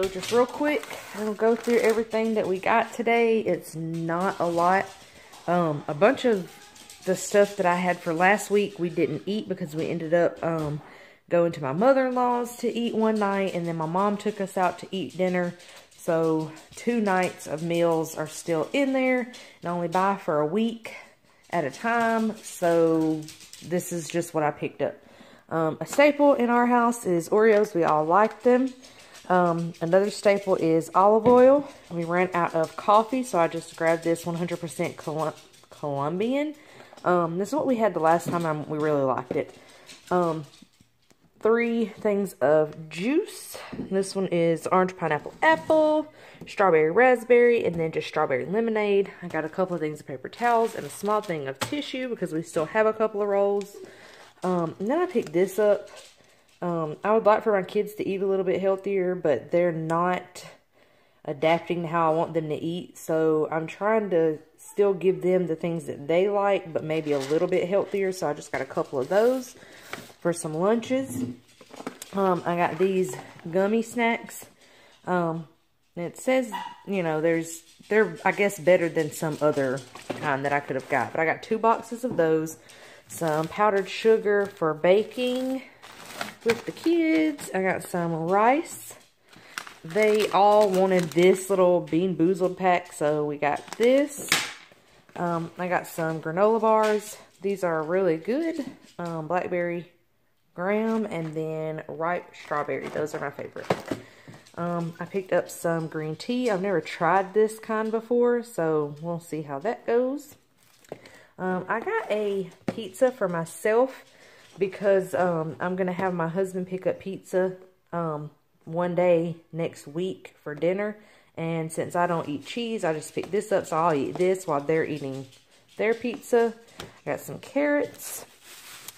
So just real quick, I'll go through everything that we got today. It's not a lot. Um, a bunch of the stuff that I had for last week we didn't eat because we ended up um, going to my mother-in-law's to eat one night and then my mom took us out to eat dinner. So two nights of meals are still in there and only buy for a week at a time. So this is just what I picked up. Um, a staple in our house is Oreos. We all like them. Um, another staple is olive oil. We ran out of coffee, so I just grabbed this 100% Colum Colombian. Um, this is what we had the last time and we really liked it. Um, three things of juice. This one is orange pineapple apple, strawberry raspberry, and then just strawberry lemonade. I got a couple of things of paper towels and a small thing of tissue because we still have a couple of rolls. Um, and then I picked this up. Um, I would like for my kids to eat a little bit healthier, but they're not adapting to how I want them to eat. So I'm trying to still give them the things that they like, but maybe a little bit healthier. So I just got a couple of those for some lunches. Um, I got these gummy snacks. Um, it says, you know, there's, they're, I guess, better than some other kind that I could have got. But I got two boxes of those. Some powdered sugar for baking with the kids. I got some rice. They all wanted this little Bean Boozled pack, so we got this. Um, I got some granola bars. These are really good. Um, blackberry graham and then ripe strawberry. Those are my favorite. Um, I picked up some green tea. I've never tried this kind before, so we'll see how that goes. Um, I got a pizza for myself because um, I'm going to have my husband pick up pizza um, one day next week for dinner. And since I don't eat cheese, I just picked this up, so I'll eat this while they're eating their pizza. I got some carrots,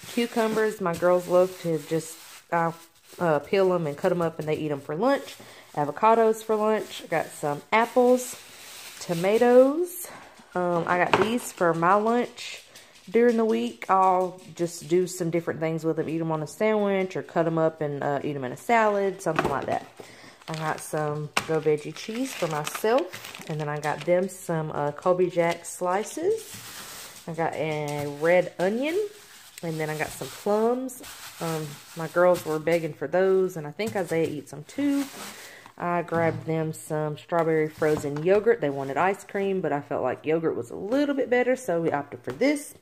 cucumbers. My girls love to just uh, uh, peel them and cut them up and they eat them for lunch. Avocados for lunch. I got some apples, tomatoes. Um, I got these for my lunch during the week. I'll just do some different things with them. Eat them on a sandwich or cut them up and uh, eat them in a salad, something like that. I got some Go Veggie cheese for myself. And then I got them some uh, Colby Jack slices. I got a red onion and then I got some plums. Um, my girls were begging for those, and I think Isaiah eats them too. I grabbed them some strawberry frozen yogurt. They wanted ice cream, but I felt like yogurt was a little bit better, so we opted for this.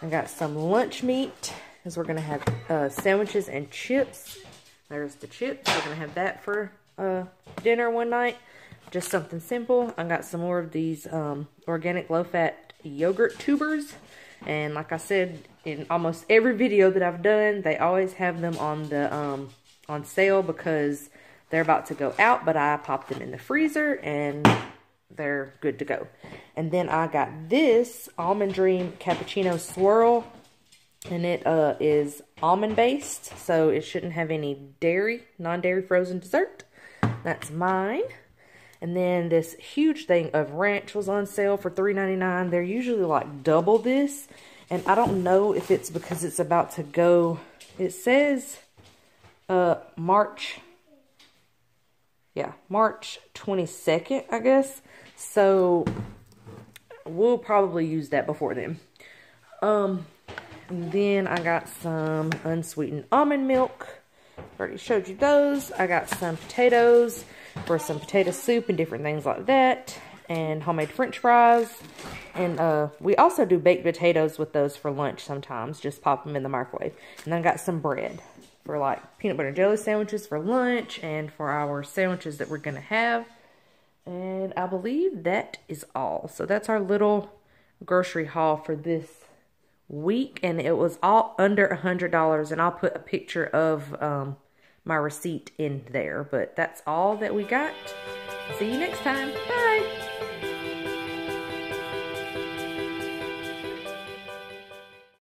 I got some lunch meat, because we're going to have uh, sandwiches and chips. There's the chips. We're going to have that for uh, dinner one night. Just something simple. I got some more of these um, organic low-fat yogurt tubers. And like I said, in almost every video that I've done, they always have them on the um, on sale because they're about to go out, but I popped them in the freezer and they're good to go. And then I got this Almond Dream Cappuccino Swirl, and it uh, is almond based, so it shouldn't have any dairy, non-dairy frozen dessert. That's mine. And then this huge thing of ranch was on sale for $3.99. They're usually like double this. And I don't know if it's because it's about to go. It says uh, March. Yeah, March 22nd, I guess. So we'll probably use that before then. Um, then I got some unsweetened almond milk. Already showed you those. I got some potatoes for some potato soup and different things like that. And homemade french fries. And uh, we also do baked potatoes with those for lunch sometimes. Just pop them in the microwave. And then I got some bread for like peanut butter jelly sandwiches for lunch. And for our sandwiches that we're going to have. And I believe that is all. So that's our little grocery haul for this week. And it was all under a $100. And I'll put a picture of um, my receipt in there. But that's all that we got. See you next time. Bye.